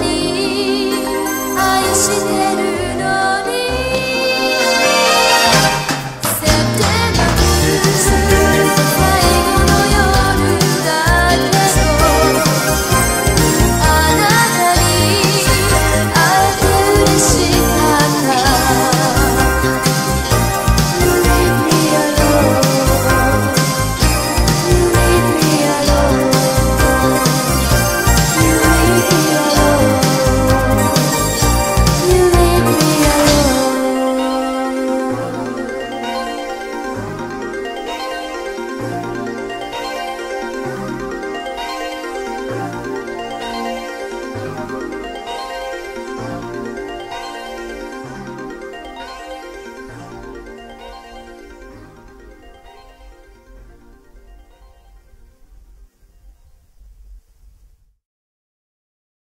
に愛してる